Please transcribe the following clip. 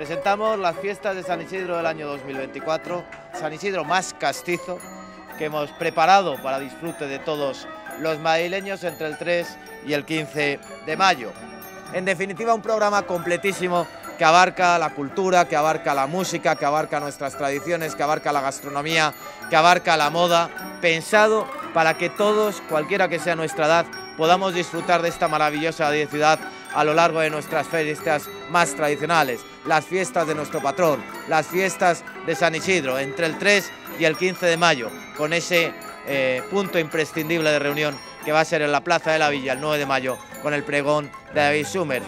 presentamos las fiestas de San Isidro del año 2024, San Isidro más castizo que hemos preparado para disfrute de todos los madrileños entre el 3 y el 15 de mayo. En definitiva, un programa completísimo que abarca la cultura, que abarca la música, que abarca nuestras tradiciones, que abarca la gastronomía, que abarca la moda, pensado para que todos, cualquiera que sea nuestra edad, podamos disfrutar de esta maravillosa ciudad a lo largo de nuestras fiestas más tradicionales, las fiestas de nuestro patrón, las fiestas de San Isidro, entre el 3 y el 15 de mayo, con ese eh, punto imprescindible de reunión que va a ser en la Plaza de la Villa el 9 de mayo con el pregón de David Sumer.